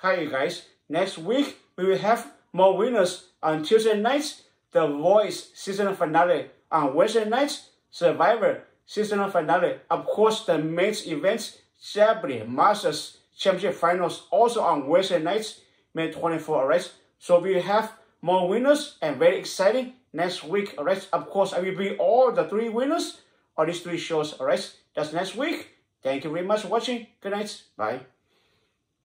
Hi guys, next week we will have more winners on Tuesday nights, The Voice season finale on Wednesday nights, Survivor season finale. Of course, the main events, Jeopardy Masters Championship Finals also on Wednesday nights, May 24, alright? So we have more winners and very exciting next week, alright? Of course, I will bring all the three winners on these three shows, alright? That's next week. Thank you very much for watching. Good night. Bye.